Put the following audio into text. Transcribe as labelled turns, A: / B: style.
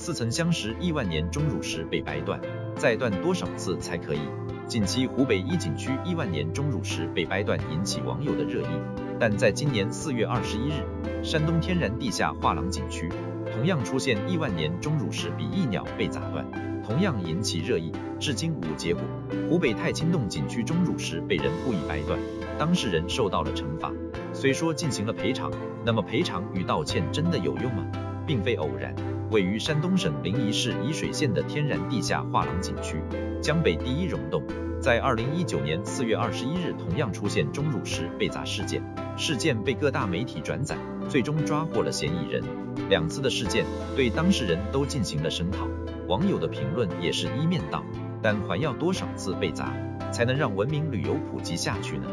A: 似曾相识亿万年钟乳石被掰断，再断多少次才可以？近期湖北一景区亿万年钟乳石被掰断，引起网友的热议。但在今年四月二十一日，山东天然地下画廊景区同样出现亿万年钟乳石比翼鸟被砸断，同样引起热议，至今无结果。湖北太清洞景区钟乳石被人故意掰断，当事人受到了惩罚，虽说进行了赔偿，那么赔偿与道歉真的有用吗？并非偶然。位于山东省临沂市沂水县的天然地下画廊景区江北第一溶洞，在二零一九年四月二十一日同样出现钟乳石被砸事件。事件被各大媒体转载，最终抓获了嫌疑人。两次的事件对当事人都进行了声讨，网友的评论也是一面倒。但还要多少次被砸，才能让文明旅游普及下去呢？